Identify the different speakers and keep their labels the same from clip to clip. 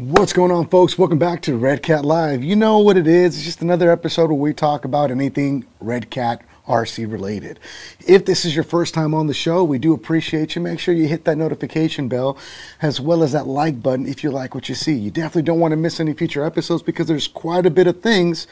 Speaker 1: What's going on, folks? Welcome back to Redcat Live. You know what it is. It's just another episode where we talk about anything Redcat RC related. If this is your first time on the show, we do appreciate you. Make sure you hit that notification bell as well as that like button if you like what you see. You definitely don't want to miss any future episodes because there's quite a bit of things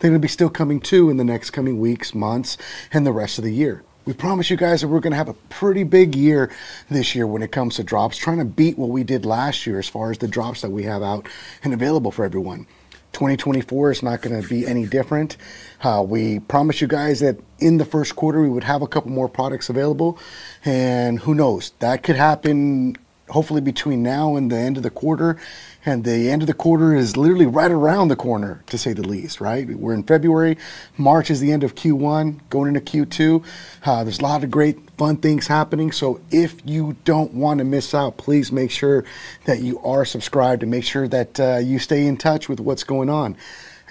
Speaker 1: that are going to be still coming too in the next coming weeks, months, and the rest of the year. We promise you guys that we're going to have a pretty big year this year when it comes to drops, trying to beat what we did last year as far as the drops that we have out and available for everyone. 2024 is not going to be any different. Uh, we promise you guys that in the first quarter we would have a couple more products available, and who knows, that could happen hopefully between now and the end of the quarter. And the end of the quarter is literally right around the corner, to say the least, right? We're in February. March is the end of Q1, going into Q2. Uh, there's a lot of great, fun things happening. So if you don't want to miss out, please make sure that you are subscribed and make sure that uh, you stay in touch with what's going on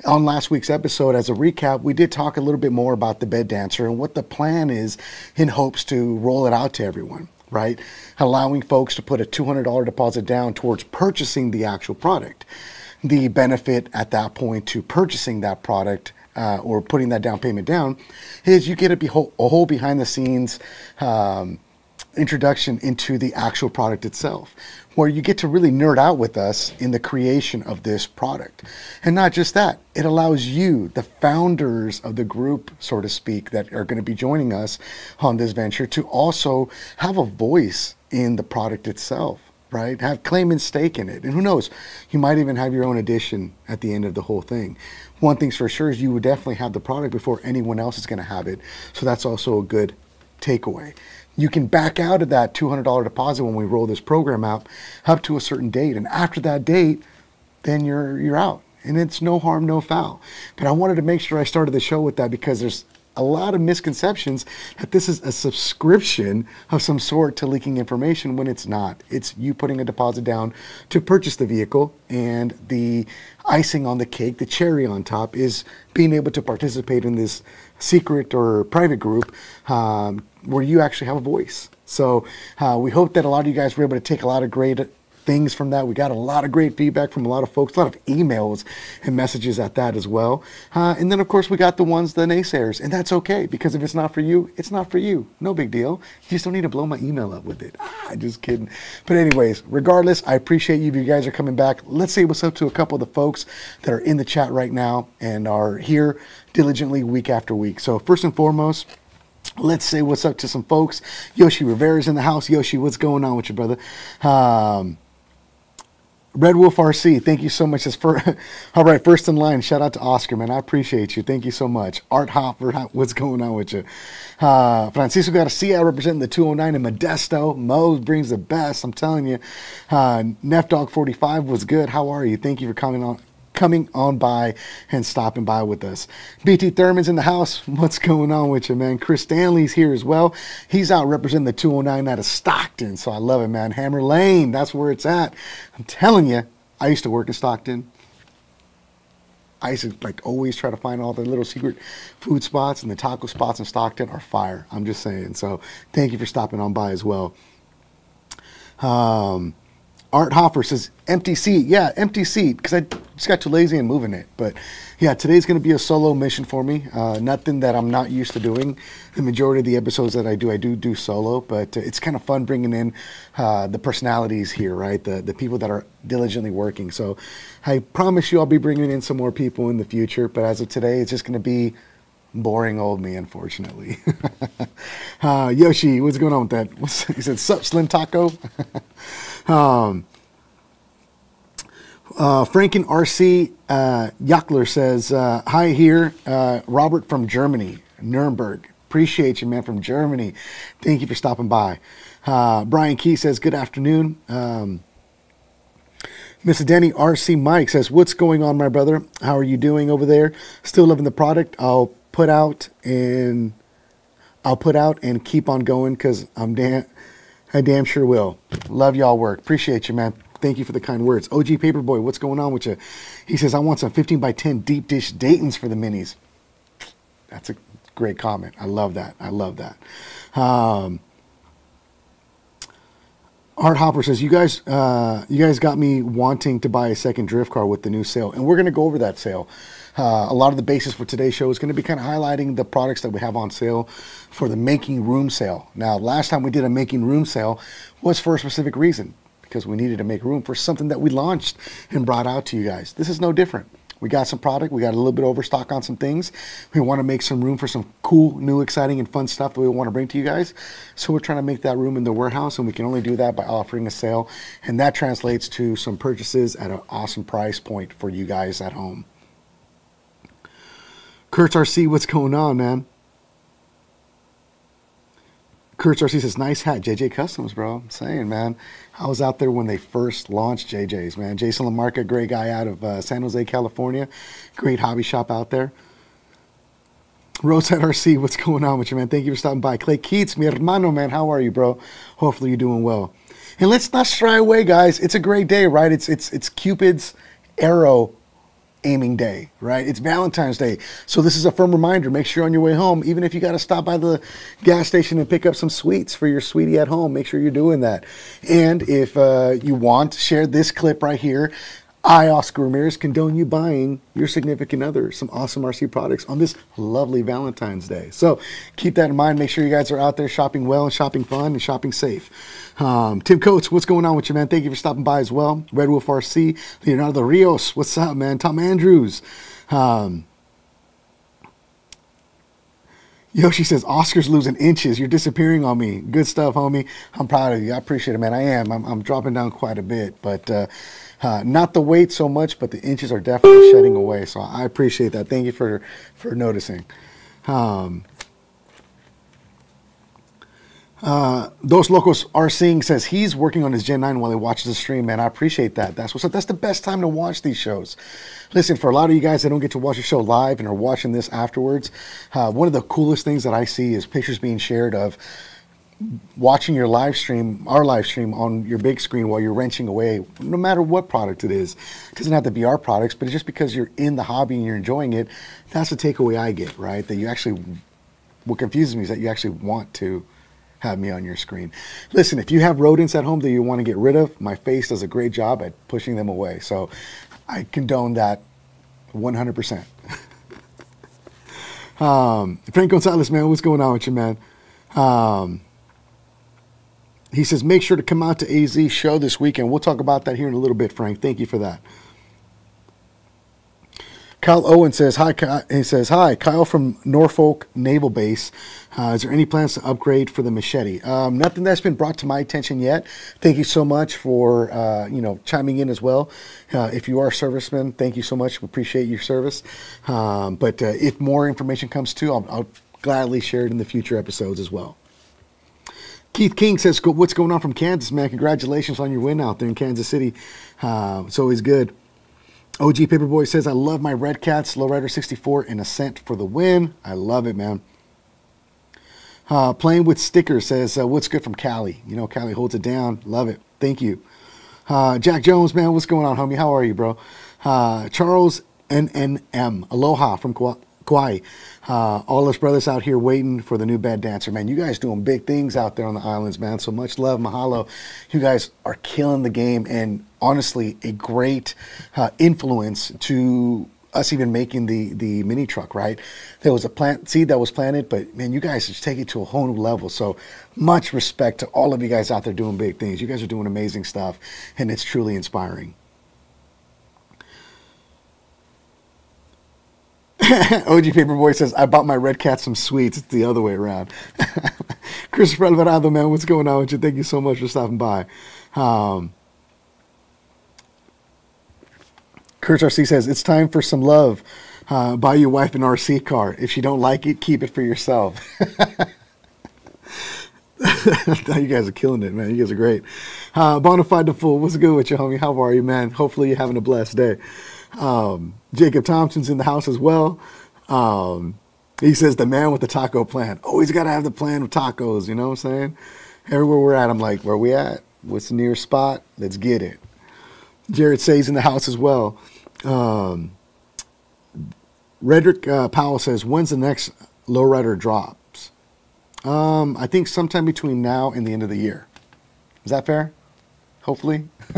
Speaker 1: on last week's episode, as a recap, we did talk a little bit more about the bed dancer and what the plan is in hopes to roll it out to everyone right? Allowing folks to put a $200 deposit down towards purchasing the actual product. The benefit at that point to purchasing that product uh, or putting that down payment down is you get a, beho- a whole behind the scenes um, introduction into the actual product itself, where you get to really nerd out with us in the creation of this product. And not just that, it allows you, the founders of the group, so to speak, that are going to be joining us on this venture, to also have a voice in the product itself. Right? Have claim and stake in it. And who knows, you might even have your own edition at the end of the whole thing. One thing's for sure is you would definitely have the product before anyone else is going to have it. So that's also a good takeaway you can back out of that $200 deposit when we roll this program out up to a certain date. And after that date, then you're, you're out. And it's no harm, no foul. But I wanted to make sure I started the show with that because there's a lot of misconceptions that this is a subscription of some sort to leaking information when it's not. It's you putting a deposit down to purchase the vehicle, and the icing on the cake, the cherry on top, is being able to participate in this secret or private group um, where you actually have a voice. So uh, we hope that a lot of you guys were able to take a lot of great things from that. We got a lot of great feedback from a lot of folks, a lot of emails and messages at that as well. Uh, and then, of course, we got the ones, the naysayers, and that's okay because if it's not for you, it's not for you. No big deal. You just don't need to blow my email up with it. Ah, just kidding. But, anyways, regardless, I appreciate you. If you guys are coming back, let's say what's up to a couple of the folks that are in the chat right now and are here diligently week after week. So, first and foremost, let's say what's up to some folks. Yoshi Rivera's in the house. Yoshi, what's going on with you, brother? Um, Red Wolf RC, thank you so much. for, all right, first in line, shout out to Oscar, man. I appreciate you. Thank you so much. Art Hopper, what's going on with you? Uh, Francisco Garcia representing the 209 in Modesto. Mo brings the best, I'm telling you. Uh, Dog 45 was good. How are you? Thank you for coming on coming on by and stopping by with us. BT Thurman's in the house. What's going on with you, man? Chris Stanley's here as well. He's out representing the 209 out of Stockton, so I love it, man. Hammer Lane, that's where it's at. I'm telling you, I used to work in Stockton. I used to like always try to find all the little secret food spots and the taco spots in Stockton are fire. I'm just saying. So thank you for stopping on by as well. Um, Art Hopper says, empty seat. Yeah, empty seat, because I just got too lazy in moving it. But yeah, today's going to be a solo mission for me. Uh, nothing that I'm not used to doing. The majority of the episodes that I do, I do do solo, but uh, it's kind of fun bringing in uh, the personalities here, right? The, the people that are diligently working. So I promise you I'll be bringing in some more people in the future, but as of today, it's just going to be boring old me, unfortunately. uh, Yoshi, what's going on with that? What's, he said, sup, Slim Taco? um, uh, Franken RC uh, says, uh, Hi here, uh, Robert from Germany, Nuremberg. Appreciate you, man, from Germany. Thank you for stopping by. Uh, Brian Key says, Good afternoon. Um, Miss Denny RC Mike says, What's going on, my brother? How are you doing over there? Still loving the product? I'll put out and I'll put out and keep on going because I'm damn, I damn sure will. Love y'all work. Appreciate you, man. Thank you for the kind words. OG Paperboy, what's going on with you? He says, I want some 15 by 10 deep dish Daytons for the minis. That's a great comment. I love that. I love that. Um, Art Hopper says, "You guys, uh, you guys got me wanting to buy a second drift car with the new sale, and we're going to go over that sale. Uh, a lot of the basis for today's show is going to be kind of highlighting the products that we have on sale for the making room sale. Now, last time we did a making room sale was for a specific reason because we needed to make room for something that we launched and brought out to you guys. This is no different. We got some product. We got a little bit overstock on some things. We want to make some room for some cool, new, exciting, and fun stuff that we want to bring to you guys. So we're trying to make that room in the warehouse, and we can only do that by offering a sale. And that translates to some purchases at an awesome price point for you guys at home. Kurtz RC, what's going on, man? Kurtz RC says, nice hat, JJ Customs, bro. I'm saying, man. I was out there when they first launched JJ's, man. Jason Lamarca, great guy out of uh, San Jose, California. Great hobby shop out there. Rosehead RC, what's going on with you, man? Thank you for stopping by. Clay Keats, mi hermano, man. How are you, bro? Hopefully you're doing well. And let's not shy away, guys. It's a great day, right? It's it's it's Cupid's arrow aiming day, right? It's Valentine's Day. So this is a firm reminder. Make sure on your way home, even if you got to stop by the gas station and pick up some sweets for your sweetie at home, make sure you're doing that. And if uh, you want, share this clip right here. I, Oscar Ramirez, condone you buying your significant other some awesome RC products on this lovely Valentine's Day. So keep that in mind. Make sure you guys are out there shopping well and shopping fun and shopping safe. Um, Tim Coates, what's going on with you, man? Thank you for stopping by as well. Red Wolf RC, Leonardo Rios, what's up, man? Tom Andrews. Um, Yoshi says, Oscar's losing inches. You're disappearing on me. Good stuff, homie. I'm proud of you. I appreciate it, man. I am. I'm, I'm dropping down quite a bit, but uh, uh, not the weight so much, but the inches are definitely shedding away. So I appreciate that. Thank you for, for noticing. Um, uh, Dos Locos RC says he's working on his Gen 9 while he watches the stream, man. I appreciate that. That's what's up. That's the best time to watch these shows. Listen, for a lot of you guys that don't get to watch the show live and are watching this afterwards, uh, one of the coolest things that I see is pictures being shared of watching your live stream, our live stream on your big screen while you're wrenching away, no matter what product it is. It doesn't have to be our products, but it's just because you're in the hobby and you're enjoying it. That's the takeaway I get, right? That you actually, what confuses me is that you actually want to have me on your screen. Listen, if you have rodents at home that you want to get rid of, my face does a great job at pushing them away. So I condone that 100%. um, Frank Gonzalez, man, what's going on with you, man? Um, he says, make sure to come out to AZ show this weekend. We'll talk about that here in a little bit, Frank. Thank you for that. Kyle Owen says, hi, he says, hi, Kyle from Norfolk Naval Base. Uh, is there any plans to upgrade for the machete? Um, nothing that's been brought to my attention yet. Thank you so much for, uh, you know, chiming in as well. Uh, if you are a serviceman, thank you so much. We appreciate your service. Um, but uh, if more information comes too, I'll, I'll gladly share it in the future episodes as well. Keith King says, what's going on from Kansas, man? Congratulations on your win out there in Kansas City. Uh, it's always good. OG Paperboy says, I love my Redcats, Lowrider 64 and Ascent for the win. I love it, man. Uh, playing with stickers says, uh, what's good from Cali? You know, Cali holds it down. Love it. Thank you. Uh, Jack Jones, man, what's going on, homie? How are you, bro? Uh, Charles NNM, aloha from Kauai. Uh, all us brothers out here waiting for the new bad dancer, man. You guys doing big things out there on the islands, man. So much love, mahalo. You guys are killing the game, and honestly, a great uh, influence to us even making the the mini truck. Right, there was a plant seed that was planted, but man, you guys just take it to a whole new level. So much respect to all of you guys out there doing big things. You guys are doing amazing stuff, and it's truly inspiring. OG Paperboy says, I bought my red cat some sweets. It's the other way around. Christopher Alvarado, man, what's going on with you? Thank you so much for stopping by. Um, Kurt RC says, it's time for some love. Uh, buy your wife an RC car. If she don't like it, keep it for yourself. you guys are killing it, man. You guys are great. Uh, Bonafide the Fool, what's good with you, homie? How are you, man? Hopefully you're having a blessed day. Um, Jacob Thompson's in the house as well. Um, he says the man with the taco plan. Always got to have the plan with tacos. You know what I'm saying? Everywhere we're at, I'm like, where we at? What's the nearest spot? Let's get it. Jared says in the house as well. Um, Redrick uh, Powell says, when's the next lowrider drops? Um, I think sometime between now and the end of the year. Is that fair? hopefully.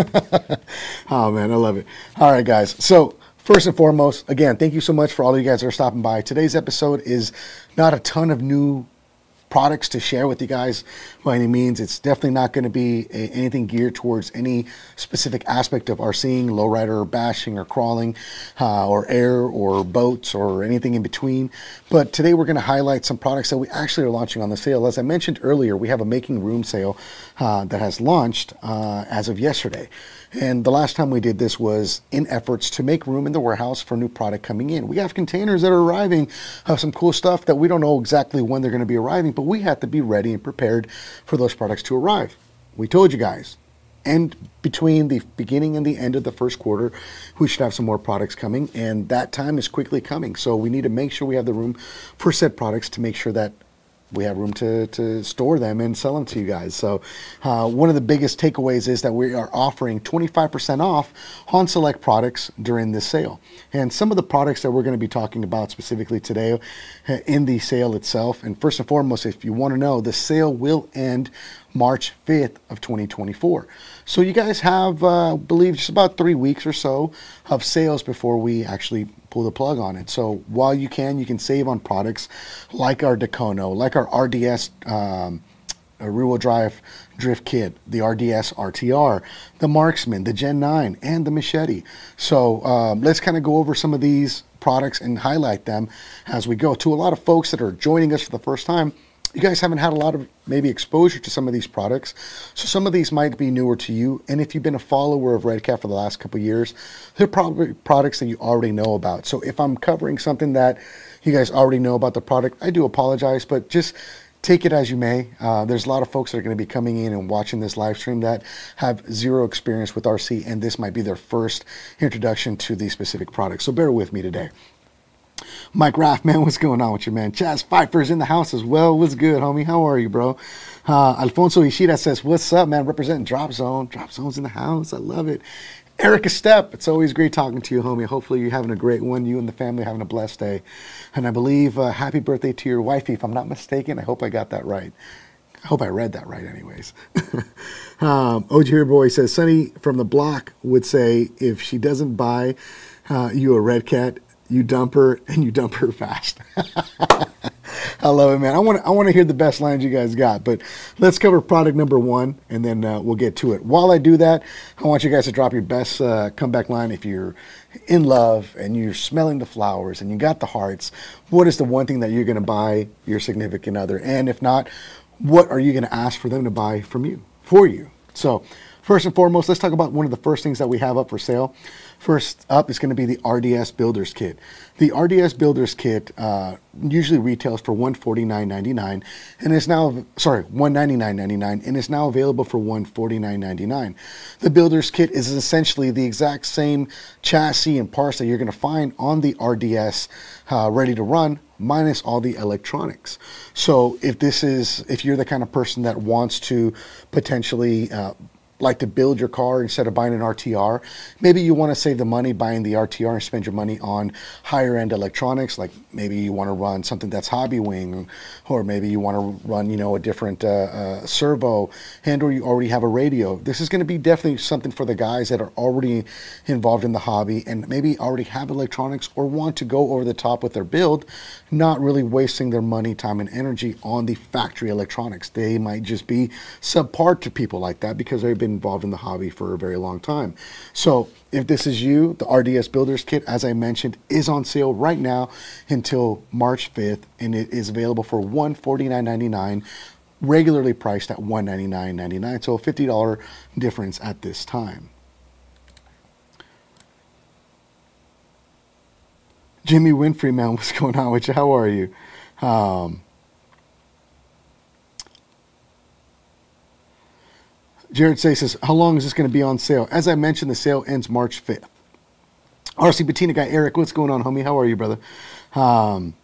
Speaker 1: oh man, I love it. All right, guys. So first and foremost, again, thank you so much for all of you guys that are stopping by. Today's episode is not a ton of new products to share with you guys by any means. It's definitely not going to be a, anything geared towards any specific aspect of RCing, lowrider, or bashing, or crawling, uh, or air, or boats, or anything in between. But today we're going to highlight some products that we actually are launching on the sale. As I mentioned earlier, we have a making room sale uh, that has launched uh, as of yesterday. And the last time we did this was in efforts to make room in the warehouse for new product coming in. We have containers that are arriving of some cool stuff that we don't know exactly when they're going to be arriving, but we have to be ready and prepared for those products to arrive. We told you guys. And between the beginning and the end of the first quarter, we should have some more products coming, and that time is quickly coming. So we need to make sure we have the room for said products to make sure that we have room to, to store them and sell them to you guys. So, uh, one of the biggest takeaways is that we are offering 25% off on select products during this sale. And some of the products that we're going to be talking about specifically today uh, in the sale itself. And first and foremost, if you want to know, the sale will end March 5th of 2024. So you guys have, uh, believe, just about three weeks or so of sales before we actually pull the plug on it. So while you can, you can save on products like our Dukono, like our RDS um, rear-wheel drive drift kit, the RDS RTR, the Marksman, the Gen 9, and the Machete. So um, let's kind of go over some of these products and highlight them as we go. To a lot of folks that are joining us for the first time, you guys haven't had a lot of maybe exposure to some of these products. So some of these might be newer to you. And if you've been a follower of Redcat for the last couple years, they're probably products that you already know about. So if I'm covering something that you guys already know about the product, I do apologize, but just take it as you may. Uh, there's a lot of folks that are going to be coming in and watching this live stream that have zero experience with RC, and this might be their first introduction to these specific products. So bear with me today. Mike Raff, man, what's going on with you, man? Chaz Pfeiffer's in the house as well. What's good, homie? How are you, bro? Uh, Alfonso Ishida says, What's up, man? Representing Drop Zone. Drop Zone's in the house. I love it. Erica Step, it's always great talking to you, homie. Hopefully, you're having a great one. You and the family having a blessed day. And I believe uh, happy birthday to your wifey, if I'm not mistaken. I hope I got that right. I hope I read that right, anyways. um, OG Boy says, Sunny from the block would say, if she doesn't buy uh, you a red cat, you dump her and you dump her fast. I love it, man. I want to, I want to hear the best lines you guys got, but let's cover product number one and then uh, we'll get to it. While I do that, I want you guys to drop your best uh, comeback line if you're in love and you're smelling the flowers and you got the hearts. What is the one thing that you're going to buy your significant other? And if not, what are you going to ask for them to buy from you, for you? So, first and foremost, let's talk about one of the first things that we have up for sale. First up is going to be the RDS Builders Kit. The RDS Builders Kit uh, usually retails for $149.99 and is now, sorry, $199.99 and is now available for $149.99. The Builders Kit is essentially the exact same chassis and parts that you're going to find on the RDS uh, ready to run minus all the electronics. So if this is, if you're the kind of person that wants to potentially uh, like to build your car instead of buying an RTR. Maybe you want to save the money buying the RTR and spend your money on higher end electronics, like maybe you want to run something that's Hobbywing, or maybe you want to run, you know, a different uh, uh, servo, and or you already have a radio. This is going to be definitely something for the guys that are already involved in the hobby and maybe already have electronics or want to go over the top with their build, not really wasting their money, time, and energy on the factory electronics. They might just be subpar to people like that because they've been involved in the hobby for a very long time. So if this is you, the RDS Builders Kit, as I mentioned, is on sale right now until March 5th, and it is available for $149.99, regularly priced at $199.99, so a $50 difference at this time. Jimmy Winfrey, man, what's going on with you? How are you? Um, Jared Say says, How long is this going to be on sale? As I mentioned, the sale ends March 5th. RC Bettina guy, Eric, what's going on, homie? How are you, brother? Um,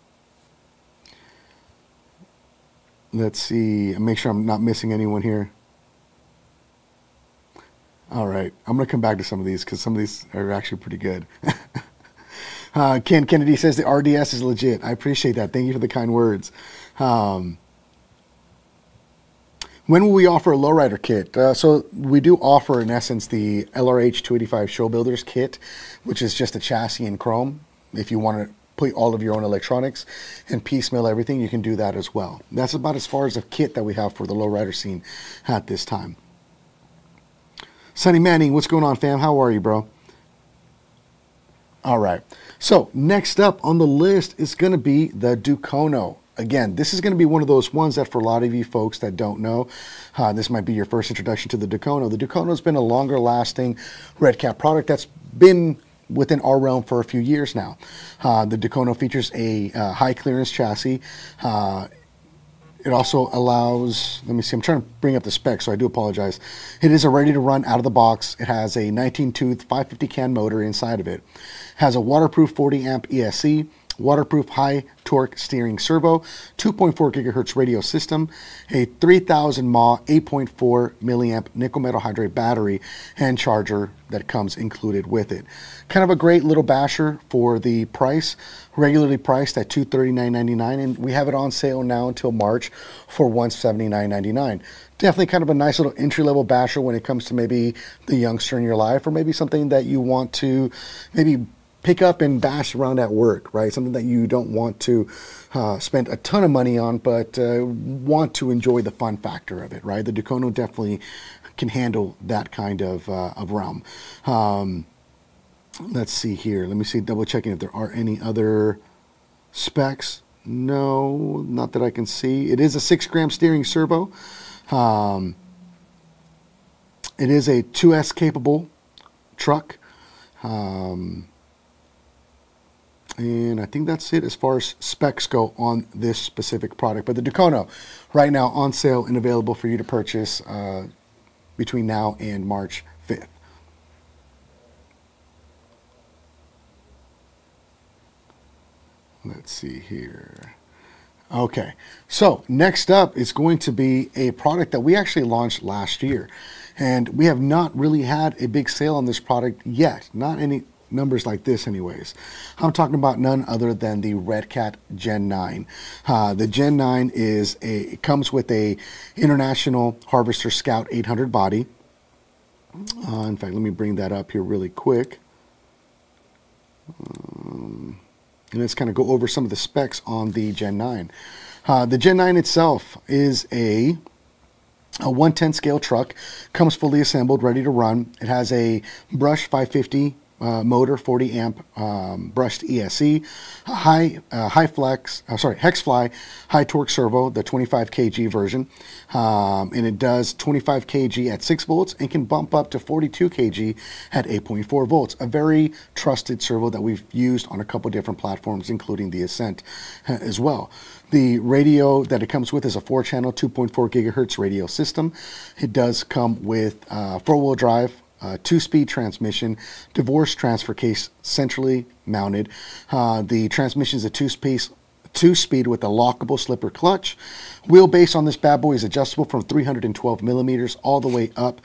Speaker 1: let's see. Make sure I'm not missing anyone here. All right. I'm going to come back to some of these because some of these are actually pretty good. uh, Ken Kennedy says the RDS is legit. I appreciate that. Thank you for the kind words. Um, When will we offer a lowrider kit? Uh, so we do offer, in essence, the LRH 285 Show Builders kit, which is just a chassis in chrome. If you want to put all of your own electronics and piecemeal everything, you can do that as well. That's about as far as a kit that we have for the lowrider scene at this time. Sonny Manning, what's going on, fam? How are you, bro? All right. So next up on the list is going to be the Dukono again, this is going to be one of those ones that for a lot of you folks that don't know, uh, this might be your first introduction to the Dukono. The Dukono has been a longer lasting Redcat product that's been within our realm for a few years now. Uh, the Dukono features a uh, high clearance chassis. Uh, it also allows, let me see, I'm trying to bring up the specs, so I do apologize. It is a ready to run out of the box. It has a 19 tooth 550 can motor inside of it. Has a waterproof 40 amp ESC, waterproof high torque steering servo, 2.4 gigahertz radio system, a 3000 mAh 8.4 milliamp nickel metal hydride battery and charger that comes included with it. Kind of a great little basher for the price, regularly priced at $239.99 and we have it on sale now until March for $179.99 definitely kind of a nice little entry level basher when it comes to maybe the youngster in your life or maybe something that you want to maybe pick up and bash around at work, right? Something that you don't want to uh, spend a ton of money on, but uh, want to enjoy the fun factor of it, right? The Dukono definitely can handle that kind of, uh, of realm. Um, let's see here. Let me see, double checking if there are any other specs. No, not that I can see. It is a six gram steering servo. Um, it is a 2S capable truck. Um, and I think that's it as far as specs go on this specific product. But the Dukono, right now on sale and available for you to purchase uh, between now and March 5th. Let's see here. Okay, so next up is going to be a product that we actually launched last year. And we have not really had a big sale on this product yet. Not any numbers like this anyways. I'm talking about none other than the Redcat Gen 9. Uh, the Gen 9 is a, it comes with a International Harvester Scout 800 body. Uh, in fact, let me bring that up here really quick. Um, and let's kind of go over some of the specs on the Gen 9. Uh, the Gen 9 itself is a a 110 scale truck, comes fully assembled, ready to run. It has a brush 550 uh, motor, 40 amp um, brushed ESC, high uh, high flex, uh, sorry, Hexfly high torque servo, the 25 kg version, um, and it does 25 kg at 6 volts and can bump up to 42 kg at 8.4 volts. A very trusted servo that we've used on a couple different platforms, including the Ascent uh, as well. The radio that it comes with is a four channel 2.4 gigahertz radio system. It does come with uh, four wheel drive uh, two-speed transmission, divorce transfer case centrally mounted. Uh, the transmission is a two-speed two-speed with a lockable slipper clutch. Wheelbase on this bad boy is adjustable from 312 millimeters all the way up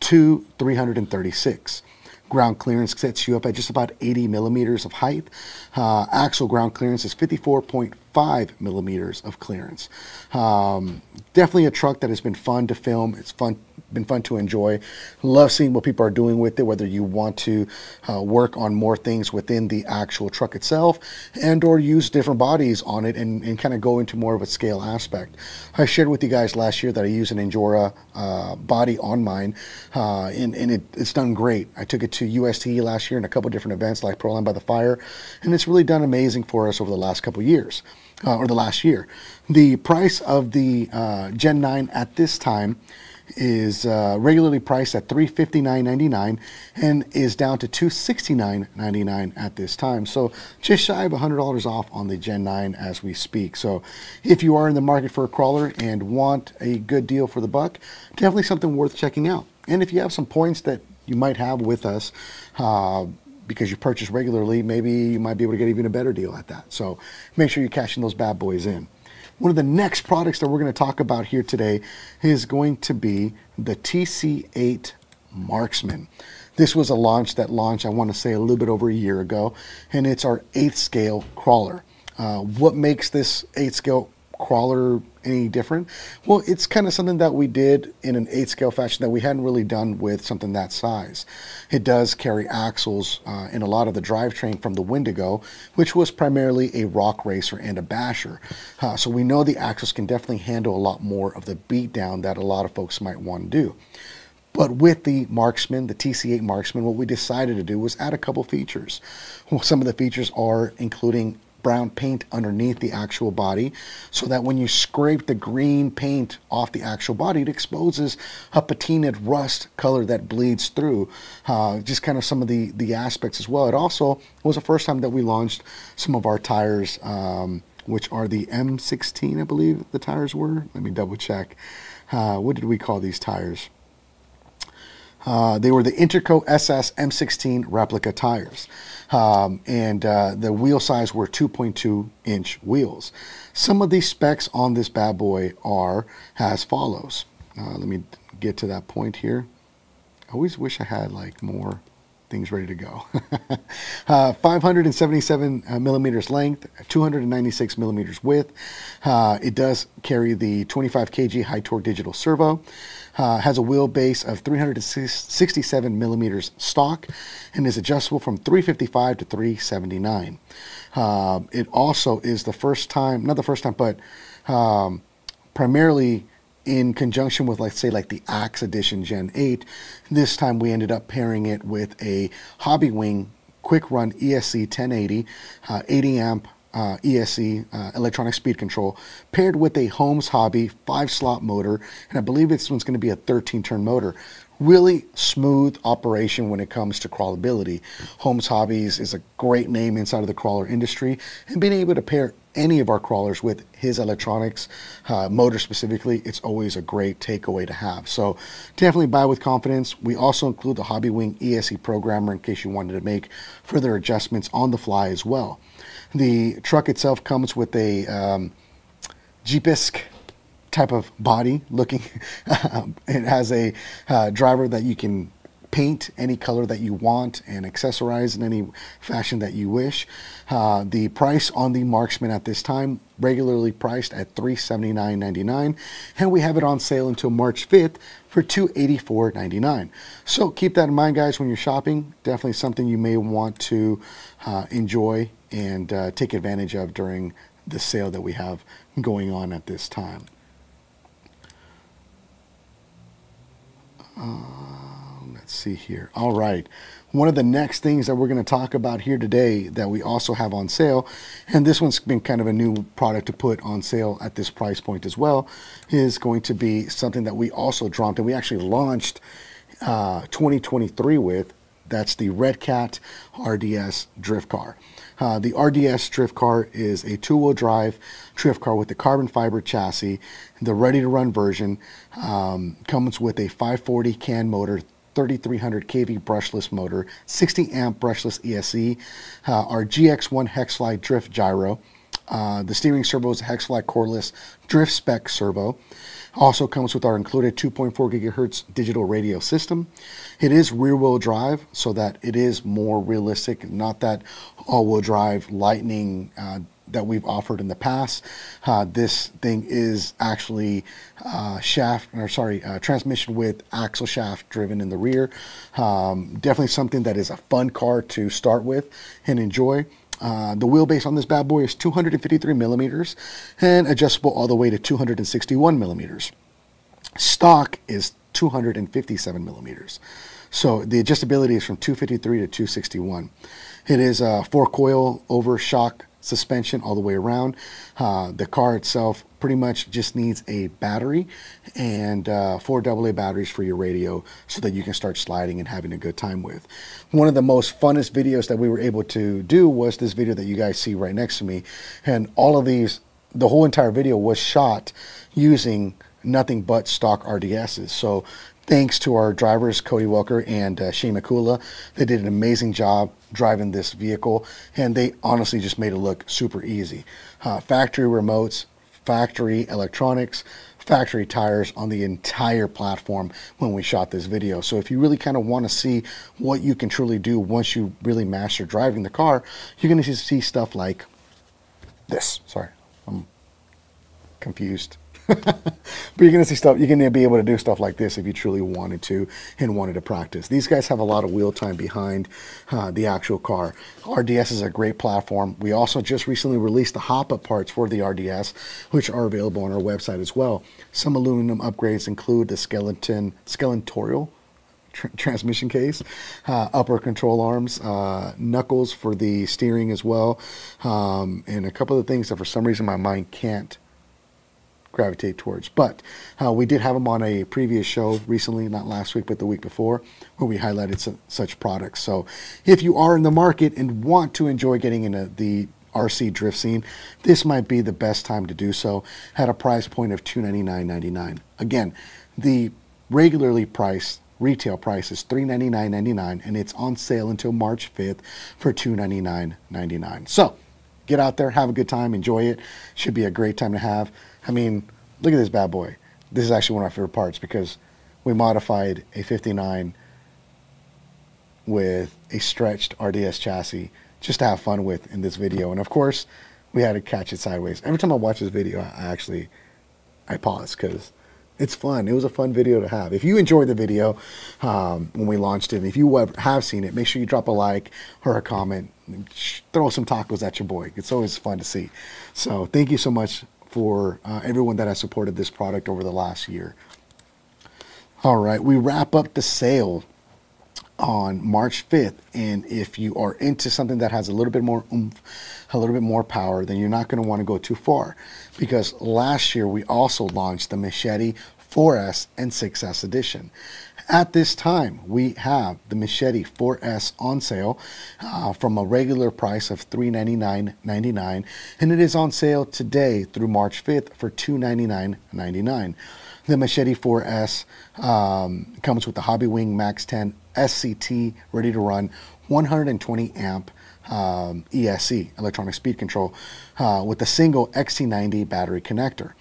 Speaker 1: to 336. Ground clearance sets you up at just about 80 millimeters of height. Uh, axle ground clearance is 54.5 millimeters of clearance. Um, definitely a truck that has been fun to film. It's fun been fun to enjoy. Love seeing what people are doing with it, whether you want to uh, work on more things within the actual truck itself and or use different bodies on it and, and kind of go into more of a scale aspect. I shared with you guys last year that I use an Injora uh, body on mine uh, and, and it, it's done great. I took it to USTE last year in a couple different events like Proline by the Fire and it's really done amazing for us over the last couple years. Uh, or the last year. The price of the uh, Gen 9 at this time is uh, regularly priced at $359.99 and is down to $269.99 at this time. So just shy of $100 off on the Gen 9 as we speak. So if you are in the market for a crawler and want a good deal for the buck, definitely something worth checking out. And if you have some points that you might have with us, uh, because you purchase regularly, maybe you might be able to get even a better deal at that. So make sure you're cashing those bad boys in. One of the next products that we're going to talk about here today is going to be the TC8 Marksman. This was a launch that launched, I want to say, a little bit over a year ago, and it's our eighth scale crawler. Uh, what makes this eighth scale crawler any different? Well, it's kind of something that we did in an eight scale fashion that we hadn't really done with something that size. It does carry axles uh, in a lot of the drivetrain from the Wendigo, which was primarily a rock racer and a basher. Uh, so we know the axles can definitely handle a lot more of the beat down that a lot of folks might want to do. But with the Marksman, the TC8 Marksman, what we decided to do was add a couple features. Well, some of the features are including brown paint underneath the actual body so that when you scrape the green paint off the actual body, it exposes a patinaed rust color that bleeds through. Uh, just kind of some of the, the aspects as well. It also was the first time that we launched some of our tires, um, which are the M16, I believe the tires were. Let me double check. Uh, what did we call these tires? Uh, they were the Interco SS M16 replica tires. Um, and uh, the wheel size were 2.2 inch wheels. Some of the specs on this bad boy are as follows. Uh, let me get to that point here. I always wish I had like more things ready to go. uh, 577 uh, millimeters length, 296 millimeters width. Uh, it does carry the 25 kg high torque digital servo. Uh, has a wheelbase of 367 millimeters stock and is adjustable from 355 to 379. Um, it also is the first time, not the first time, but um, primarily in conjunction with, let's say, like the Axe Edition Gen 8. This time we ended up pairing it with a Hobbywing Quicrun ESC 1080, uh, 80 amp uh, ESC, uh, electronic speed control, paired with a Holmes Hobby five slot motor, and I believe this one's going to be a 13 turn motor. Really smooth operation when it comes to crawlability. Holmes Hobbies is a great name inside of the crawler industry, and being able to pair any of our crawlers with his electronics, uh, motor specifically, it's always a great takeaway to have. So definitely buy with confidence. We also include the Hobbywing ESC programmer in case you wanted to make further adjustments on the fly as well. The truck itself comes with a um, Jeepisk type of body looking. it has a uh, driver that you can paint any color that you want and accessorize in any fashion that you wish. Uh, the price on the Marksman at this time regularly priced at $379.99 and we have it on sale until March 5th for $284.99. So keep that in mind guys when you're shopping. Definitely something you may want to uh, enjoy and uh, take advantage of during the sale that we have going on at this time. Let's see here. All right. One of the next things that we're going to talk about here today that we also have on sale, and this one's been kind of a new product to put on sale at this price point as well, is going to be something that we also dropped and we actually launched uh, 2023 with. That's the Redcat RDS drift car. Uh, the RDS drift car is a two-wheel drive drift car with a carbon fiber chassis. The ready-to-run version um, comes with a 540 can motor, 3300 kV brushless motor, 60 amp brushless ESC, uh, our GX1 Hexfly drift gyro. Uh, the steering servo is a Hexfly cordless drift spec servo. Also comes with our included 2.4 gigahertz digital radio system. It is rear wheel drive so that it is more realistic, not that all wheel drive lightning uh, that we've offered in the past. Uh, this thing is actually uh, shaft, or sorry, uh, transmission with axle shaft driven in the rear. Um, definitely something that is a fun car to start with and enjoy. Uh, the wheelbase on this bad boy is 253 millimeters and adjustable all the way to 261 millimeters. Stock is 257 millimeters. So the adjustability is from 253 to 261. It is a four coil over shock suspension all the way around. Uh, the car itself pretty much just needs a battery and uh, four AA batteries for your radio so that you can start sliding and having a good time with. One of the most funnest videos that we were able to do was this video that you guys see right next to me. And all of these, the whole entire video was shot using nothing but stock RDSs. So thanks to our drivers, Cody Welker and uh, Shane McCula. They did an amazing job driving this vehicle, and they honestly just made it look super easy. Uh, factory remotes, factory electronics, factory tires on the entire platform when we shot this video. So if you really kind of want to see what you can truly do once you really master driving the car, you're going to see stuff like this. Sorry, I'm confused. but you're going to see stuff, you're going to be able to do stuff like this if you truly wanted to and wanted to practice. These guys have a lot of wheel time behind uh, the actual car. RDS is a great platform. We also just recently released the hop up parts for the RDS, which are available on our website as well. Some aluminum upgrades include the skeleton, skeletorial tr- transmission case, uh, upper control arms, uh, knuckles for the steering as well, um, and a couple of things that for some reason my mind can't gravitate towards. But uh, we did have them on a previous show recently, not last week, but the week before, where we highlighted su- such products. So if you are in the market and want to enjoy getting into the RC drift scene, this might be the best time to do so at a price point of $299.99. Again, the regularly priced retail price is $399.99 and it's on sale until March 5th for $299.99. So get out there, have a good time, enjoy it. Should be a great time to have. I mean, look at this bad boy. This is actually one of my favorite parts because we modified a 59 with a stretched RDS chassis just to have fun with in this video. And of course, we had to catch it sideways. Every time I watch this video, I actually I pause because it's fun. It was a fun video to have. If you enjoyed the video um, when we launched it, if you have seen it, make sure you drop a like or a comment. Throw some tacos at your boy. It's always fun to see. So thank you so much for uh, everyone that has supported this product over the last year. All right, we wrap up the sale on March 5th. And if you are into something that has a little bit more oomph, a little bit more power, then you're not going to want to go too far. Because last year we also launched the Machete 4S and 6S edition. At this time, we have the Machete 4S on sale uh, from a regular price of $399.99, and it is on sale today through March 5th for $299.99. The Machete 4S um, comes with the Hobbywing Max 10 SCT ready to run 120 amp um, ESC, electronic speed control, uh, with a single XT90 battery connector.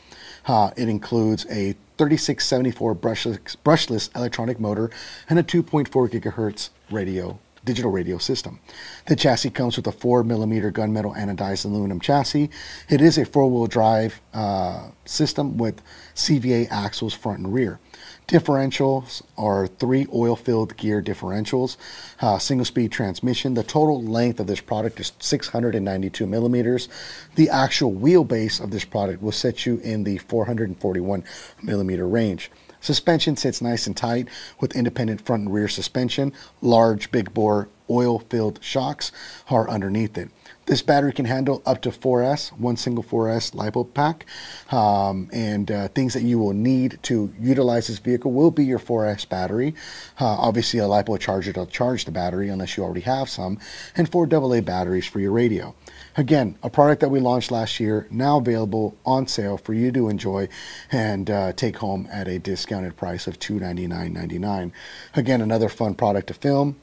Speaker 1: Uh, it includes a 3674 brushless, brushless electronic motor and a 2.4 gigahertz radio digital radio system. The chassis comes with a 4 millimeter gunmetal anodized aluminum chassis. It is a four wheel drive uh, system with CVA axles front and rear. Differentials are three oil-filled gear differentials, uh, single-speed transmission. The total length of this product is 692 millimeters. The actual wheelbase of this product will set you in the 441 millimeter range. Suspension sits nice and tight with independent front and rear suspension. Large big bore oil filled shocks are underneath it. This battery can handle up to 4S, one single 4S LiPo pack. Um, and uh, things that you will need to utilize this vehicle will be your 4S battery. Uh, obviously, a LiPo charger to charge the battery unless you already have some, and four AA batteries for your radio. Again, a product that we launched last year, now available on sale for you to enjoy and uh, take home at a discounted price of $299.99. Again, another fun product to film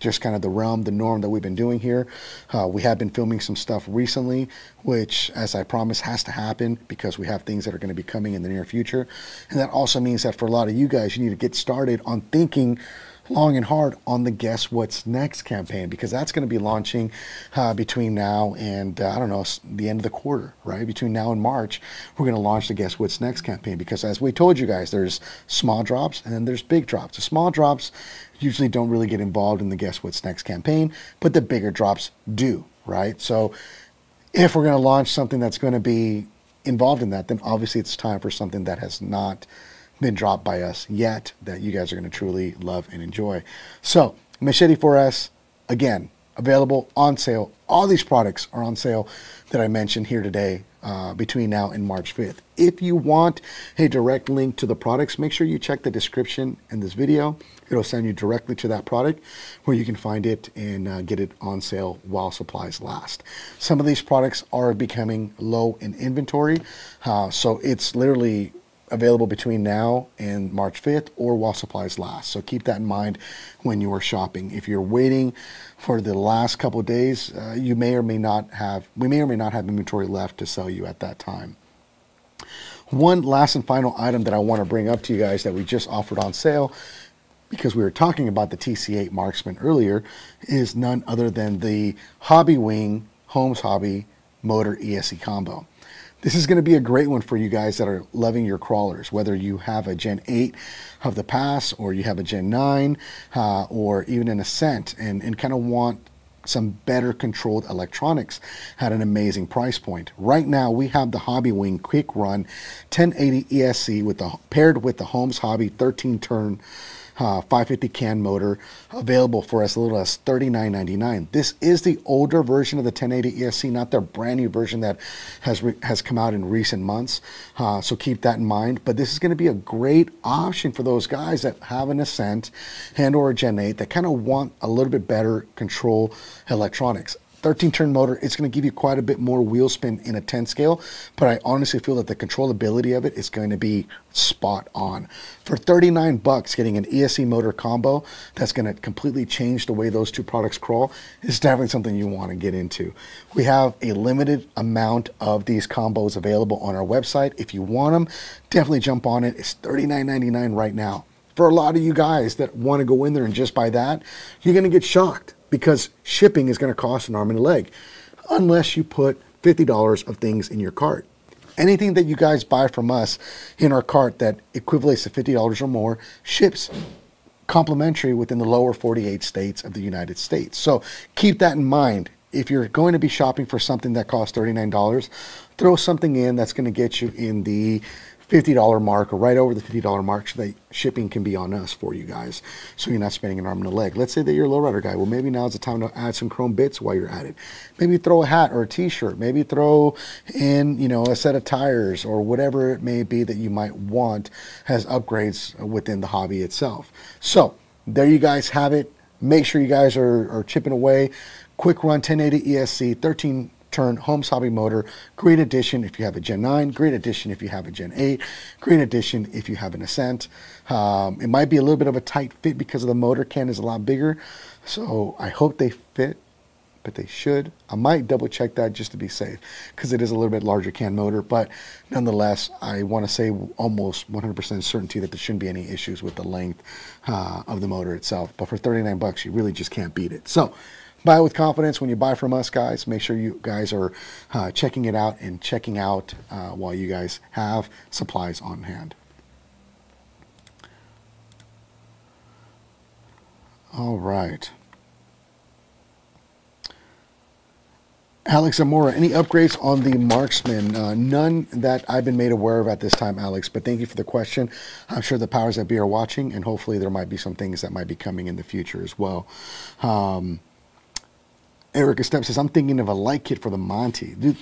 Speaker 1: just kind of the realm, the norm that we've been doing here. Uh, we have been filming some stuff recently, which, as I promised, has to happen because we have things that are going to be coming in the near future. And that also means that for a lot of you guys, you need to get started on thinking long and hard on the Guess What's Next campaign because that's going to be launching uh, between now and, uh, I don't know, the end of the quarter, right? Between now and March, we're going to launch the Guess What's Next campaign because, as we told you guys, there's small drops and then there's big drops. The small drops usually don't really get involved in the Guess What's Next campaign, but the bigger drops do, right? So if we're going to launch something that's going to be involved in that, then obviously it's time for something that has not been dropped by us yet that you guys are going to truly love and enjoy. So, Machete 4S, again, available on sale. All these products are on sale that I mentioned here today uh, between now and March 5th. If you want a direct link to the products, make sure you check the description in this video. It'll send you directly to that product where you can find it and uh, get it on sale while supplies last. Some of these products are becoming low in inventory, uh, so it's literally available between now and March 5th or while supplies last. So keep that in mind when you are shopping. If you're waiting for the last couple days, uh, you may or may not have, we may or may not have inventory left to sell you at that time. One last and final item that I want to bring up to you guys that we just offered on sale because we were talking about the TC8 Marksman earlier is none other than the Hobbywing Holmes Hobby Motor ESC combo. This is going to be a great one for you guys that are loving your crawlers, whether you have a Gen 8 of the Pass or you have a Gen 9 uh, or even an Ascent and, and kind of want some better controlled electronics at an amazing price point. Right now, we have the Hobbywing Quicrun 1080 ESC with the paired with the Holmes Hobby 13 turn uh, 550 can motor available for as a little as $39.99. This is the older version of the 1080 ESC, not the brand new version that has has come out in recent months. Uh, so keep that in mind. But this is going to be a great option for those guys that have an Ascent and or a Gen 8 that kind of want a little bit better control electronics. 13 turn motor, it's going to give you quite a bit more wheel spin in a 10 scale, but I honestly feel that the controllability of it is going to be spot on. For 39 bucks, getting an ESC motor combo that's going to completely change the way those two products crawl is definitely something you want to get into. We have a limited amount of these combos available on our website. If you want them, definitely jump on it. It's $39.99 right now. For a lot of you guys that want to go in there and just buy that, you're going to get shocked because shipping is going to cost an arm and a leg unless you put $50 of things in your cart. Anything that you guys buy from us in our cart that equates to $50 or more ships complimentary within the lower 48 states of the United States. So keep that in mind. If you're going to be shopping for something that costs $39, throw something in that's going to get you in the $50 mark or right over the $50 mark so that shipping can be on us for you guys so you're not spending an arm and a leg. Let's say that you're a lowrider guy. Well, maybe now's the time to add some chrome bits while you're at it. Maybe throw a hat or a t-shirt. Maybe throw in, you know, a set of tires or whatever it may be that you might want as upgrades within the hobby itself. So there you guys have it. Make sure you guys are, are chipping away. Quicrun 1080 ESC, 13 turn Holmes Hobby Motor. Great addition if you have a Gen 9. Great addition if you have a Gen 8. Great addition if you have an Ascent. Um, it might be a little bit of a tight fit because of the motor can is a lot bigger. So I hope they fit, but they should. I might double check that just to be safe because it is a little bit larger can motor. But nonetheless, I want to say almost 100% certainty that there shouldn't be any issues with the length uh, of the motor itself. But for 39 bucks, you really just can't beat it. So buy with confidence when you buy from us guys make sure you guys are uh, checking it out and checking out uh, while you guys have supplies on hand all right Alex Amora, any upgrades on the Marksman? Uh, none that I've been made aware of at this time, Alex, but thank you for the question. I'm sure the powers that be are watching, and hopefully there might be some things that might be coming in the future as well. Um, Eric Estep says, I'm thinking of a light kit for the Monty. Dude,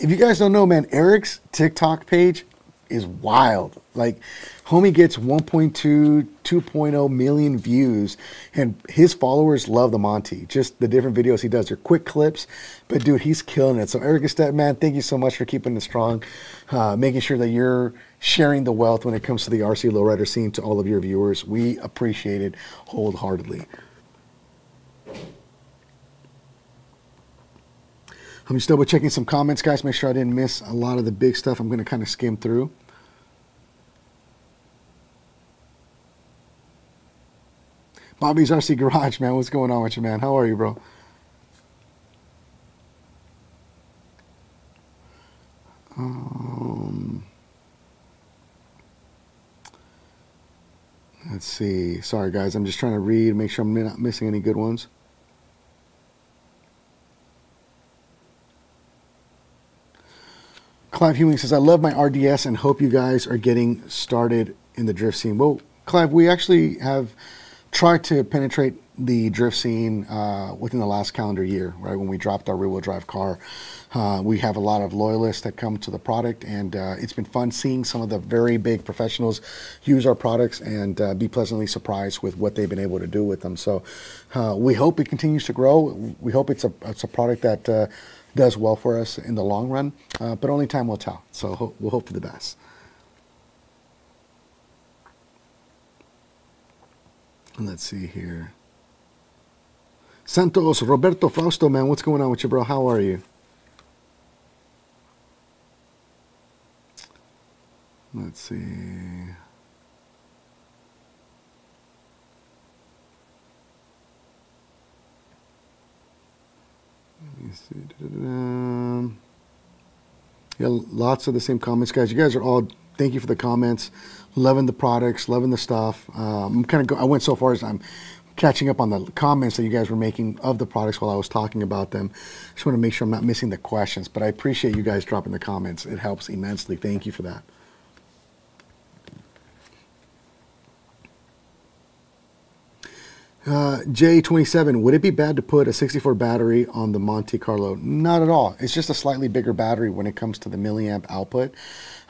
Speaker 1: if you guys don't know, man, Eric's TikTok page is wild. Like, homie gets 1.2, 2.0 million views, and his followers love the Monty. Just the different videos he does. They're quick clips, but dude, he's killing it. So, Eric Estep, man, thank you so much for keeping it strong, uh, making sure that you're sharing the wealth when it comes to the RC lowrider scene to all of your viewers. We appreciate it wholeheartedly. I'm just double checking some comments, guys. Make sure I didn't miss a lot of the big stuff. I'm going to kind of skim through. Bobby's RC Garage, man. What's going on with you, man? How are you, bro? Um, let's see. Sorry, guys. I'm just trying to read, and make sure I'm not missing any good ones. Clive Hewing says, I love my RDS and hope you guys are getting started in the drift scene. Well, Clive, we actually have tried to penetrate the drift scene uh, within the last calendar year, right? When we dropped our rear wheel drive car, uh, we have a lot of loyalists that come to the product, and uh, it's been fun seeing some of the very big professionals use our products and uh, be pleasantly surprised with what they've been able to do with them. So uh, we hope it continues to grow. We hope it's a, it's a product that uh, does well for us in the long run, uh, but only time will tell. So ho we'll hope for the best. Let's see here. Santos, Roberto Frausto, man, what's going on with you, bro? How are you? Let's see. Let me see. Yeah, lots of the same comments, guys. You guys are all thank you for the comments, loving the products, loving the stuff. Um, I'm kind of I went so far as I'm catching up on the comments that you guys were making of the products while I was talking about them. Just want to make sure I'm not missing the questions, but I appreciate you guys dropping the comments. It helps immensely. Thank you for that. Uh, J27, would it be bad to put a 64 battery on the Monte Carlo? Not at all. It's just a slightly bigger battery when it comes to the milliamp output.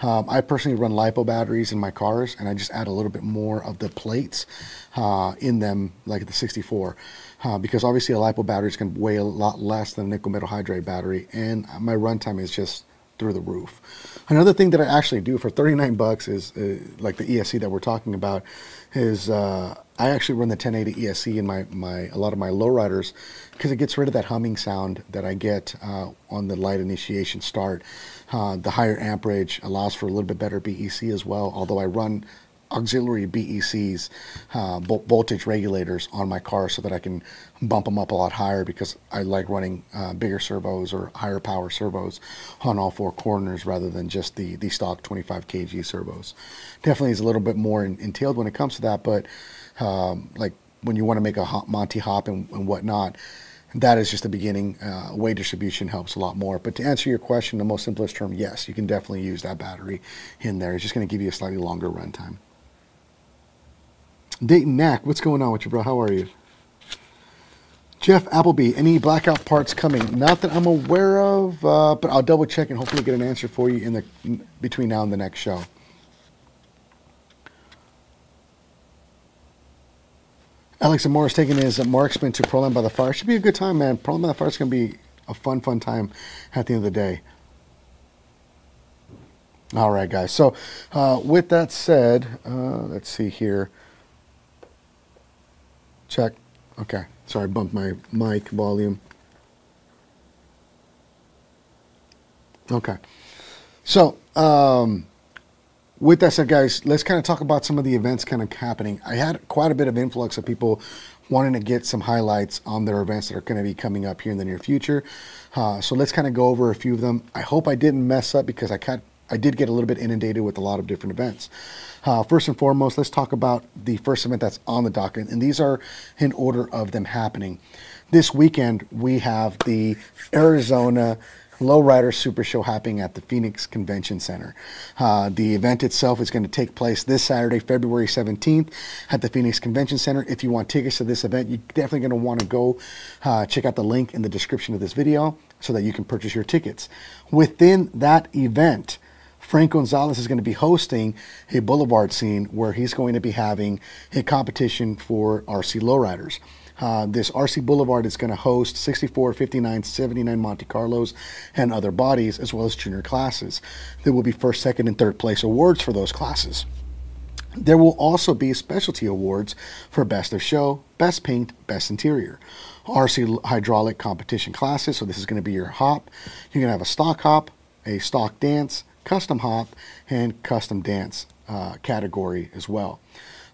Speaker 1: Um, I personally run LiPo batteries in my cars, and I just add a little bit more of the plates uh, in them, like the 64, uh, because obviously a LiPo battery is going to weigh a lot less than a nickel metal hydride battery, and my runtime is just through the roof. Another thing that I actually do for 39 bucks is uh, like the ESC that we're talking about is uh, I actually run the 1080 ESC in my, my a lot of my lowriders because it gets rid of that humming sound that I get uh, on the light initiation start. Uh, the higher amperage allows for a little bit better BEC as well, although I run auxiliary BECs, uh, voltage regulators on my car so that I can bump them up a lot higher because I like running uh, bigger servos or higher power servos on all four corners rather than just the, the stock 25 kg servos. Definitely is a little bit more in, entailed when it comes to that, but um, like when you want to make a Monty hop and, and whatnot, that is just the beginning. Uh, weight distribution helps a lot more. But to answer your question, the most simplest term, yes, you can definitely use that battery in there. It's just going to give you a slightly longer runtime. Dayton Knack, what's going on with you, bro? How are you? Jeff Appleby, any blackout parts coming? Not that I'm aware of, uh, but I'll double check and hopefully get an answer for you in the between now and the next show. Alex Amora's taking his marksman to Proland by the Fire. Should be a good time, man. Proland by the Fire is going to be a fun, fun time at the end of the day. All right, guys. So, uh, with that said, uh, let's see here. Check. Okay. Sorry, bumped my mic volume. Okay. So, um, with that said, guys, let's kind of talk about some of the events kind of happening. I had quite a bit of influx of people wanting to get some highlights on their events that are going to be coming up here in the near future. Uh, so let's kind of go over a few of them. I hope I didn't mess up because I can't I did get a little bit inundated with a lot of different events. Uh, first and foremost, let's talk about the first event that's on the docket, and these are in order of them happening. This weekend, we have the Arizona Lowrider Super Show happening at the Phoenix Convention Center. Uh, the event itself is going to take place this Saturday, February 17th at the Phoenix Convention Center. If you want tickets to this event, you're definitely going to want to go uh, check out the link in the description of this video so that you can purchase your tickets. Within that event, Frank Gonzalez is going to be hosting a boulevard scene where he's going to be having a competition for RC lowriders. Uh, this RC Boulevard is going to host 64, 59, 79 Monte Carlos and other bodies, as well as junior classes. There will be first, second, and third place awards for those classes. There will also be specialty awards for Best of Show, Best Paint, Best Interior. RC hydraulic competition classes, so this is going to be your hop. You're going to have a stock hop, a stock dance, custom hop and custom dance uh, category as well.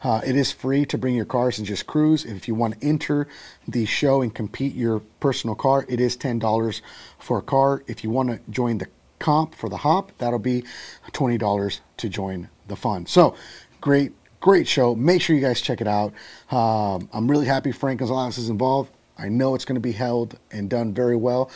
Speaker 1: Uh, it is free to bring your cars and just cruise. If you want to enter the show and compete your personal car, it is $10 for a car. If you want to join the comp for the hop, that'll be $20 to join the fun. So great, great show. Make sure you guys check it out. Um, I'm really happy Frank Gonzalez is involved. I know it's going to be held and done very well.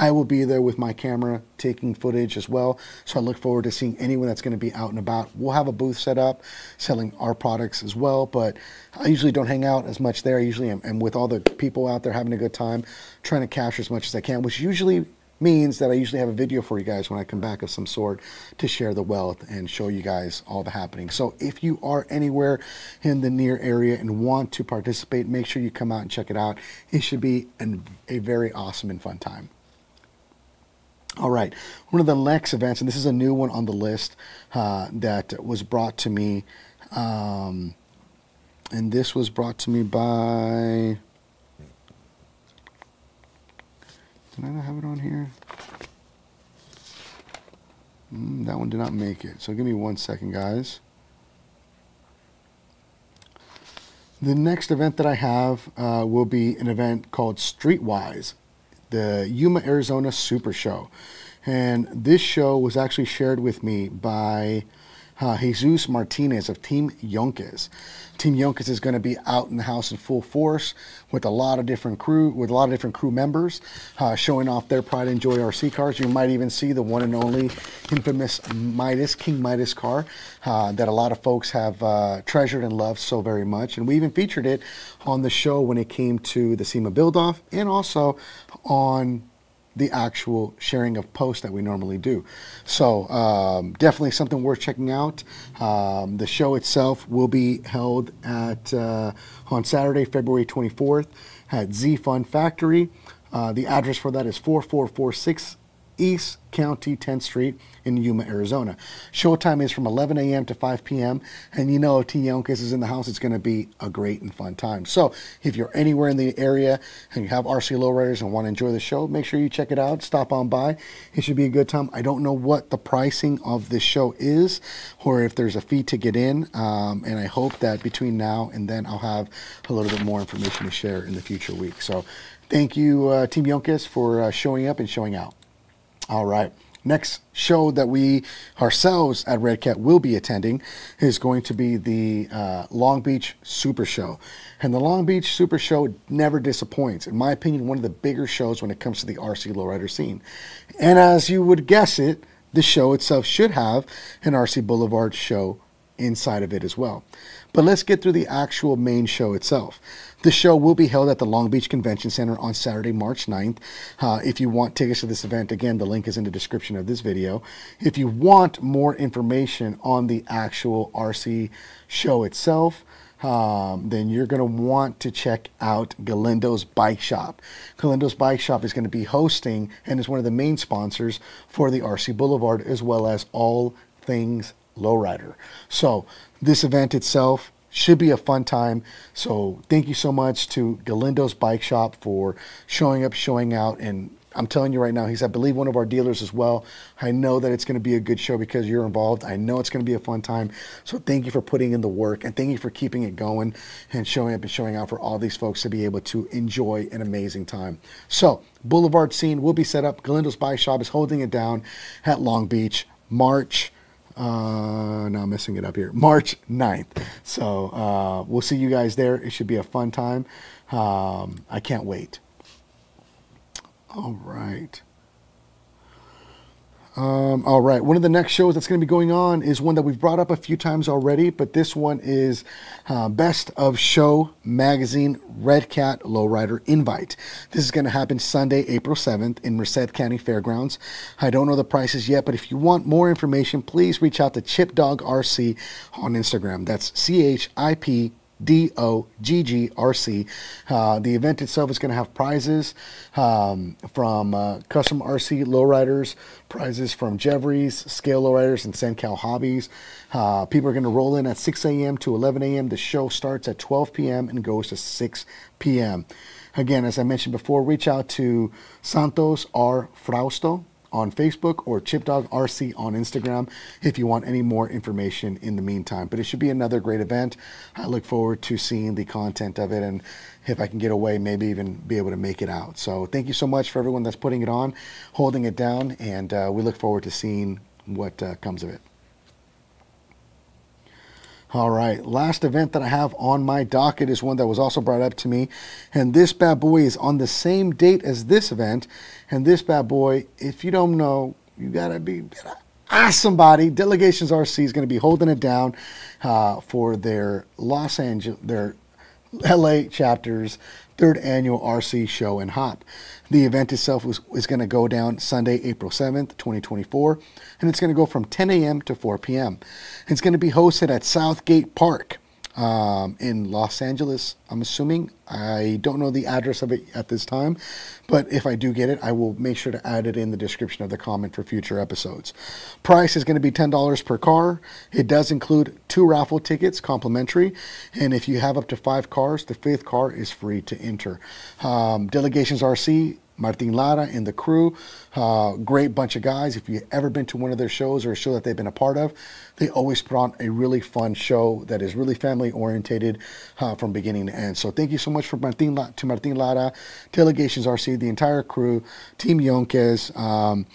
Speaker 1: I will be there with my camera taking footage as well. So I look forward to seeing anyone that's going to be out and about. We'll have a booth set up selling our products as well, but I usually don't hang out as much there. I usually am, with all the people out there having a good time, trying to capture as much as I can, which usually means that I usually have a video for you guys when I come back of some sort to share the wealth and show you guys all the happening. So if you are anywhere in the near area and want to participate, make sure you come out and check it out. It should be an, a very awesome and fun time. All right, one of the next events, and this is a new one on the list uh, that was brought to me, um, and this was brought to me by. Did I not have it on here? Mm, that one did not make it. So give me one second, guys. The next event that I have uh, will be an event called Streetwise the Yuma, Arizona Super Show. And this show was actually shared with me by uh, Jesus Martinez of Team Yonkes. Team Yonkes is going to be out in the house in full force with a lot of different crew, with a lot of different crew members, uh, showing off their Pride and Joy RC cars. You might even see the one and only infamous Midas, King Midas car uh, that a lot of folks have uh, treasured and loved so very much. And we even featured it on the show when it came to the SEMA build-off and also on the actual sharing of posts that we normally do. So um, definitely something worth checking out. Um, the show itself will be held at uh, on Saturday, February 24th at Z Fun Factory. Uh, the address for that is 4446 East County 10th Street in Yuma, Arizona. Showtime is from 11 a.m. to 5 p.m. And you know, if T. Yonkes is in the house, it's going to be a great and fun time. So if you're anywhere in the area and you have RC Lowriders and want to enjoy the show, make sure you check it out. Stop on by. It should be a good time. I don't know what the pricing of this show is or if there's a fee to get in. Um, and I hope that between now and then I'll have a little bit more information to share in the future week. So thank you, uh, Team Yonkes, for uh, showing up and showing out. All right. Next show that we ourselves at Redcat will be attending is going to be the uh, Long Beach Super Show. And the Long Beach Super Show never disappoints. In my opinion, one of the bigger shows when it comes to the RC lowrider scene. And as you would guess it, the show itself should have an RC Boulevard show inside of it as well. But let's get through the actual main show itself. The show will be held at the Long Beach Convention Center on Saturday, March 9th. Uh, if you want tickets to this event, again, the link is in the description of this video. If you want more information on the actual RC show itself, um, then you're going to want to check out Galindo's Bike Shop. Galindo's Bike Shop is going to be hosting and is one of the main sponsors for the RC Boulevard as well as all things lowrider. So this event itself should be a fun time. So thank you so much to Galindo's Bike Shop for showing up, showing out, and I'm telling you right now, he's I believe one of our dealers as well. I know that it's going to be a good show because you're involved. I know it's going to be a fun time. So thank you for putting in the work and thank you for keeping it going and showing up and showing out for all these folks to be able to enjoy an amazing time. So Boulevard scene will be set up. Galindo's Bike Shop is holding it down at Long Beach, March uh, now I'm messing it up here, March 9th. So uh, we'll see you guys there. It should be a fun time. Um, I can't wait. All right. Um, all right, one of the next shows that's going to be going on is one that we've brought up a few times already, but this one is uh, Best of Show Magazine Redcat Lowrider Invite. This is going to happen Sunday, April 7th in Merced County Fairgrounds. I don't know the prices yet, but if you want more information, please reach out to Chipdogg RC on Instagram. That's C H I P D O G G R C. Uh, the event itself is going to have prizes um, from uh, custom RC lowriders, prizes from Jeffries, Scale Lowriders, and Sencal Hobbies. Uh, people are going to roll in at 6 a.m. to 11 a.m. The show starts at 12 p.m. and goes to 6 p.m. Again, as I mentioned before, reach out to Santos R. Frausto on Facebook or Chipdogg RC on Instagram if you want any more information in the meantime. But it should be another great event. I look forward to seeing the content of it and if I can get away, maybe even be able to make it out. So thank you so much for everyone that's putting it on, holding it down, and uh, we look forward to seeing what uh, comes of it. All right, last event that I have on my docket is one that was also brought up to me. And this bad boy is on the same date as this event. And this bad boy, if you don't know, you gotta be, gotta ask somebody. Delegations RC is gonna be holding it down uh, for their Los Angeles, their LA chapters third annual RC show and hop. The event itself was, is going to go down Sunday, April 7th, 2024, and it's going to go from 10 a.m. to 4 p.m. It's going to be hosted at Southgate Park um, in Los Angeles, I'm assuming. I don't know the address of it at this time, but if I do get it, I will make sure to add it in the description of the comment for future episodes. Price is going to be $10 per car. It does include two raffle tickets, complimentary, and if you have up to five cars, the fifth car is free to enter. Um, Delegations RC Martin Lara and the crew. Uh, great bunch of guys. If you've ever been to one of their shows or a show that they've been a part of, they always put on a really fun show that is really family orientated uh, from beginning to end. So thank you so much for Martin, to Martin Lara, Delegations RC, the entire crew, Team Yonkes, um,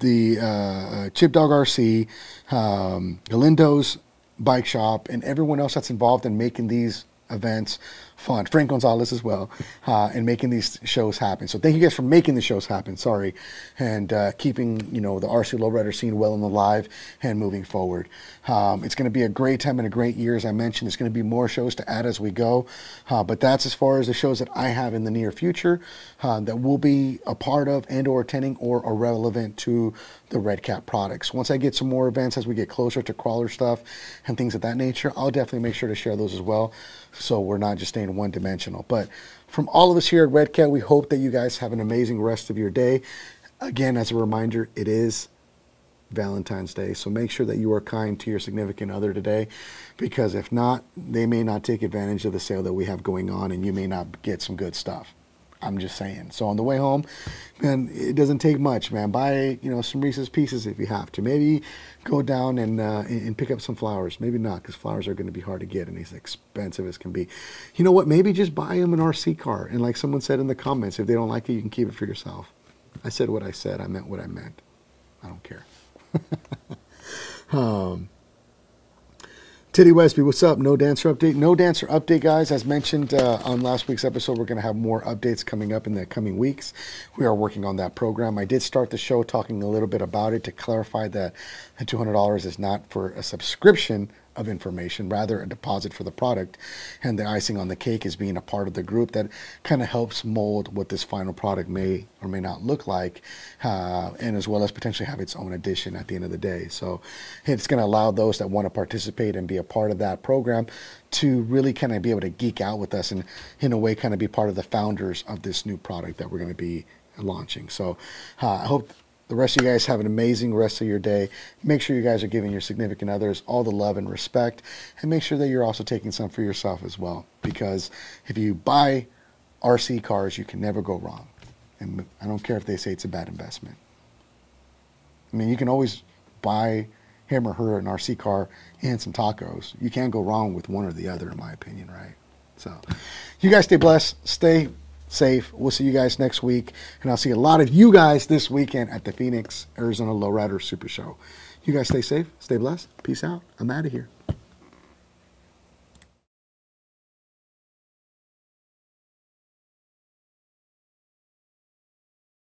Speaker 1: the uh, Chipdogg RC, um, Galindo's Bike Shop, and everyone else that's involved in making these events fun. Frank Gonzalez as well, uh, and making these shows happen. So thank you guys for making the shows happen. Sorry, and uh, keeping you know the RC lowrider scene well and alive and moving forward. Um, it's going to be a great time and a great year, as I mentioned. There's going to be more shows to add as we go, uh, but that's as far as the shows that I have in the near future uh, that will be a part of and or attending or are relevant to the Redcat products. Once I get some more events as we get closer to crawler stuff and things of that nature, I'll definitely make sure to share those as well. So we're not just staying one dimensional. But from all of us here at Redcat, we hope that you guys have an amazing rest of your day. Again, as a reminder, it is Valentine's Day. So make sure that you are kind to your significant other today because if not, they may not take advantage of the sale that we have going on and you may not get some good stuff. I'm just saying. So on the way home, man, it doesn't take much, man. Buy you know some Reese's Pieces if you have to. Maybe go down and uh, and pick up some flowers. Maybe not, because flowers are going to be hard to get and as expensive as can be. You know what? Maybe just buy them an RC car. And like someone said in the comments, if they don't like it, you can keep it for yourself. I said what I said. I meant what I meant. I don't care. um, Titty Westby, what's up? No dancer update. No dancer update, guys. As mentioned uh, on last week's episode, we're going to have more updates coming up in the coming weeks. We are working on that program. I did start the show talking a little bit about it to clarify that the $200 is not for a subscription of information, rather a deposit for the product. And the icing on the cake is being a part of the group that kind of helps mold what this final product may or may not look like, uh, and as well as potentially have its own edition at the end of the day. So it's going to allow those that want to participate and be a part of that program to really kind of be able to geek out with us and in a way kind of be part of the founders of this new product that we're going to be launching. So uh, I hope the rest of you guys have an amazing rest of your day. Make sure you guys are giving your significant others all the love and respect, and make sure that you're also taking some for yourself as well. Because if you buy RC cars, you can never go wrong. And I don't care if they say it's a bad investment. I mean, you can always buy him or her an RC car and some tacos. You can't go wrong with one or the other, in my opinion, right? So, you guys stay blessed, stay safe. We'll see you guys next week. And I'll see a lot of you guys this weekend at the Phoenix, Arizona Lowrider Super Show. You guys stay safe, stay blessed. Peace out. I'm out of here.